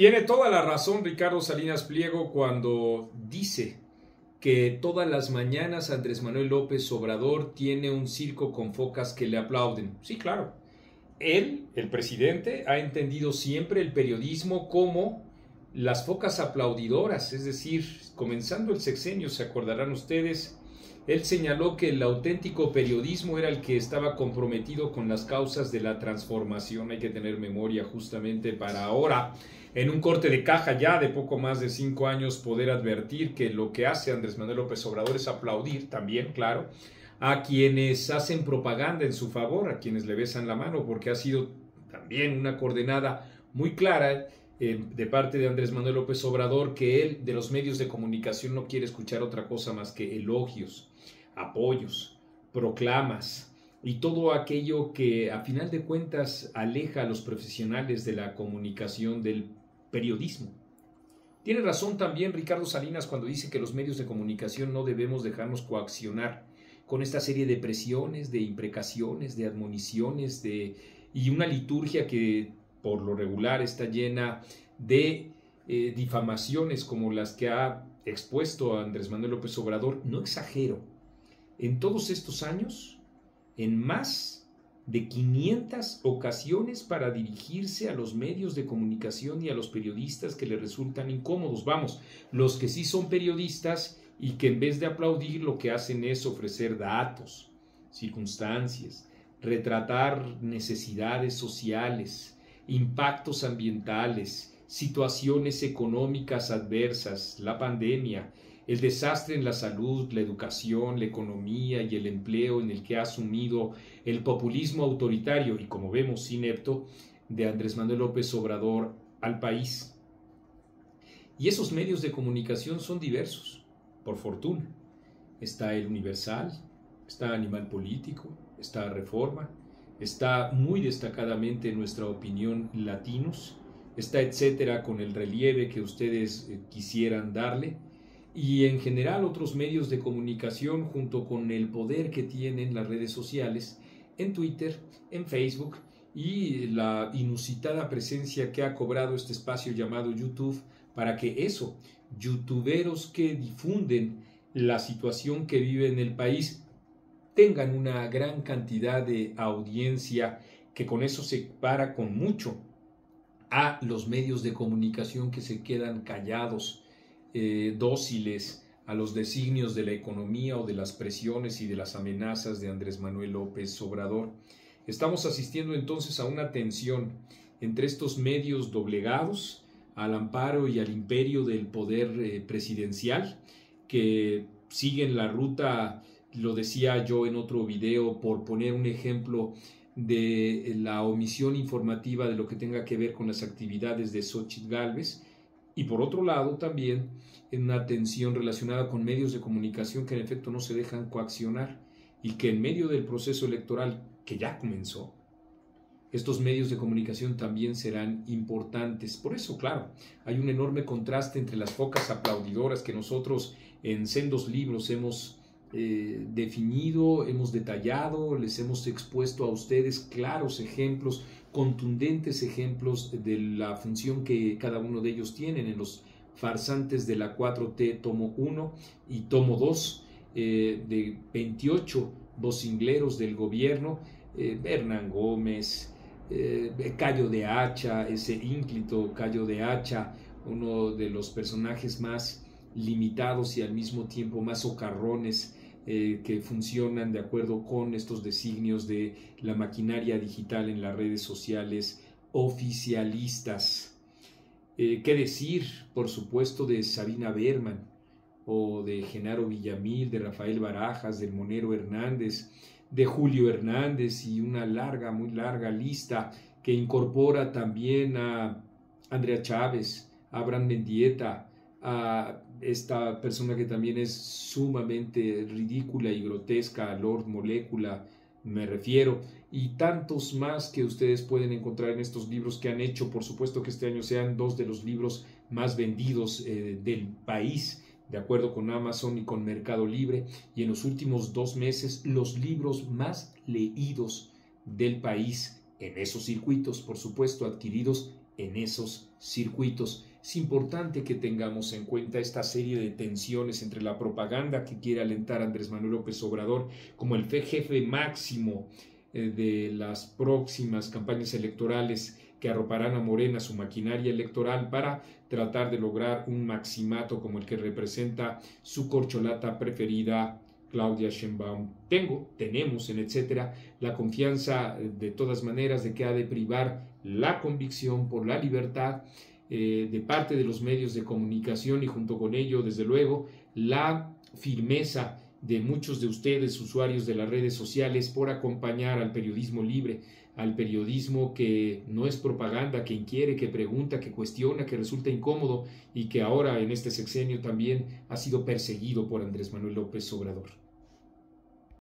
Tiene toda la razón Ricardo Salinas Pliego cuando dice que todas las mañanas Andrés Manuel López Obrador tiene un circo con focas que le aplauden. Sí, claro. Él, el presidente, ha entendido siempre el periodismo como las focas aplaudidoras, es decir, comenzando el sexenio, se acordarán ustedes, él señaló que el auténtico periodismo era el que estaba comprometido con las causas de la transformación. Hay que tener memoria justamente para ahora, en un corte de caja ya de poco más de cinco años, poder advertir que lo que hace Andrés Manuel López Obrador es aplaudir también, claro, a quienes hacen propaganda en su favor, a quienes le besan la mano, porque ha sido también una coordenada muy clara eh, de parte de Andrés Manuel López Obrador que él de los medios de comunicación no quiere escuchar otra cosa más que elogios, apoyos, proclamas y todo aquello que a final de cuentas aleja a los profesionales de la comunicación del periodismo. Tiene razón también Ricardo Salinas cuando dice que los medios de comunicación no debemos dejarnos coaccionar con esta serie de presiones, de imprecaciones, de admoniciones, de, y una liturgia que por lo regular está llena de eh, difamaciones como las que ha expuesto Andrés Manuel López Obrador. No exagero. En todos estos años, en más de 500 ocasiones para dirigirse a los medios de comunicación y a los periodistas que le resultan incómodos. Vamos, los que sí son periodistas y que en vez de aplaudir lo que hacen es ofrecer datos, circunstancias, retratar necesidades sociales, impactos ambientales, situaciones económicas adversas, la pandemia, el desastre en la salud, la educación, la economía y el empleo en el que ha asumido el populismo autoritario y como vemos inepto de Andrés Manuel López Obrador al país. Y esos medios de comunicación son diversos por fortuna. Está el Universal, está Animal Político, está Reforma, está muy destacadamente en nuestra opinión Latinos, está etcétera con el relieve que ustedes eh, quisieran darle y en general otros medios de comunicación junto con el poder que tienen las redes sociales en Twitter, en Facebook y la inusitada presencia que ha cobrado este espacio llamado YouTube para que eso youtuberos que difunden la situación que vive en el país tengan una gran cantidad de audiencia que con eso se para con mucho a los medios de comunicación que se quedan callados, eh, dóciles a los designios de la economía o de las presiones y de las amenazas de Andrés Manuel López Obrador. Estamos asistiendo entonces a una tensión entre estos medios doblegados, al amparo y al imperio del poder eh, presidencial, que siguen la ruta, lo decía yo en otro video, por poner un ejemplo de la omisión informativa de lo que tenga que ver con las actividades de Xochitl Galvez, y por otro lado también en una tensión relacionada con medios de comunicación que en efecto no se dejan coaccionar y que en medio del proceso electoral que ya comenzó, estos medios de comunicación también serán importantes. Por eso, claro, hay un enorme contraste entre las pocas aplaudidoras que nosotros en sendos libros hemos eh, definido, hemos detallado, les hemos expuesto a ustedes claros ejemplos, contundentes ejemplos de la función que cada uno de ellos tienen. En los farsantes de la 4T tomo 1 y tomo 2 eh, de 28 vocingleros del gobierno, eh, Hernán Gómez, eh, Cayo de Hacha, ese ínclito Cayo de Hacha, uno de los personajes más limitados y al mismo tiempo más socarrones eh, que funcionan de acuerdo con estos designios de la maquinaria digital en las redes sociales oficialistas. Eh, ¿Qué decir, por supuesto, de Sabina Berman o de Genaro Villamil, de Rafael Barajas, del Monero Hernández? de Julio Hernández y una larga, muy larga lista que incorpora también a Andrea Chávez, a Abraham Mendieta, a esta persona que también es sumamente ridícula y grotesca, Lord Molécula, me refiero, y tantos más que ustedes pueden encontrar en estos libros que han hecho, por supuesto que este año sean dos de los libros más vendidos eh, del país de acuerdo con Amazon y con Mercado Libre, y en los últimos dos meses los libros más leídos del país en esos circuitos, por supuesto, adquiridos en esos circuitos. Es importante que tengamos en cuenta esta serie de tensiones entre la propaganda que quiere alentar Andrés Manuel López Obrador como el jefe máximo eh, de las próximas campañas electorales que arroparán a Morena su maquinaria electoral para tratar de lograr un maximato como el que representa su corcholata preferida Claudia Sheinbaum. Tengo, tenemos en etcétera la confianza de todas maneras de que ha de privar la convicción por la libertad eh, de parte de los medios de comunicación y junto con ello, desde luego, la firmeza de muchos de ustedes, usuarios de las redes sociales, por acompañar al periodismo libre, al periodismo que no es propaganda, que inquiere, que pregunta, que cuestiona, que resulta incómodo y que ahora en este sexenio también ha sido perseguido por Andrés Manuel López Obrador.